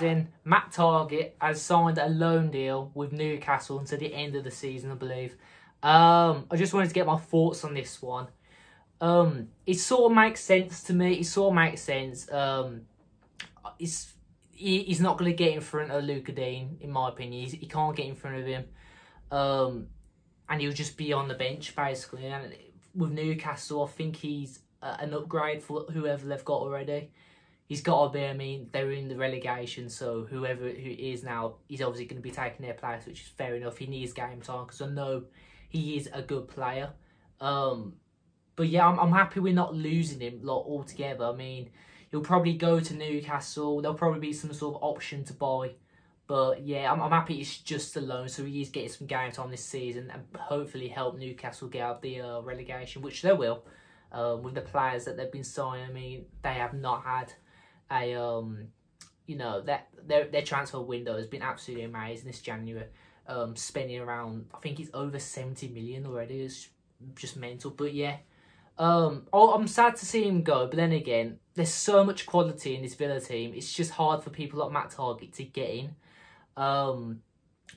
season, Matt Targett has signed a loan deal with Newcastle until the end of the season, I believe. Um, I just wanted to get my thoughts on this one. Um, it sort of makes sense to me. It sort of makes sense. Um, it's he, he's not going to get in front of Lucas Digne, in my opinion. He's, he can't get in front of him. Um, and he'll just be on the bench, basically. And with Newcastle, I think he's uh, an upgrade for whoever they've got already. He's got to be, I mean, they're in the relegation, so whoever who is now, he's obviously going to be taking their place, which is fair enough. He needs game time because I know he is a good player. Um, but yeah, I'm, I'm happy we're not losing him like, altogether. I mean, he'll probably go to Newcastle. There'll probably be some sort of option to buy. But yeah, I'm, I'm happy it's just a loan, so he is getting some game time this season and hopefully help Newcastle get out of the uh, relegation, which they will. Um, with the players that they've been signing, I mean, they have not had a um, you know, that their their transfer window has been absolutely amazing this January. Um, spending around, I think it's over seventy million already. It's just mental. But yeah, um, oh, I'm sad to see him go, but then again, there's so much quality in this Villa team. It's just hard for people like Matt Targett to get in. Um,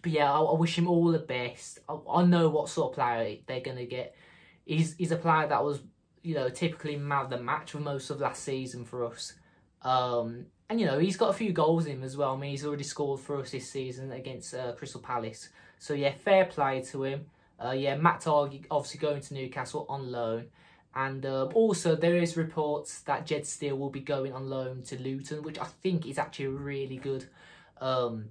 but yeah, I, I, wish him all the best. I, I, know what sort of player they're gonna get. He's he's a player that was you know typically man of the match for most of last season for us. Um, and you know he's got a few goals in him as well. I mean he's already scored for us this season against uh, Crystal Palace. So yeah, fair play to him. Uh, yeah, Matt Targett obviously going to Newcastle on loan. And uh, also, there is reports that Jed Steer will be going on loan to Luton, which I think is actually really good, um,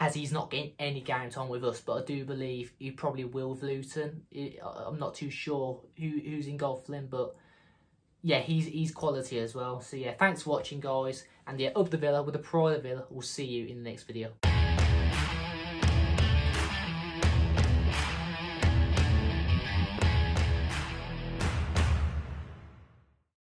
as he's not getting any game time with us. But I do believe he probably will with Luton. I'm not too sure who who's in goal for him, but yeah, he's he's quality as well. So yeah, thanks for watching, guys. And yeah, up the Villa with the Pride of Villa. We'll see you in the next video.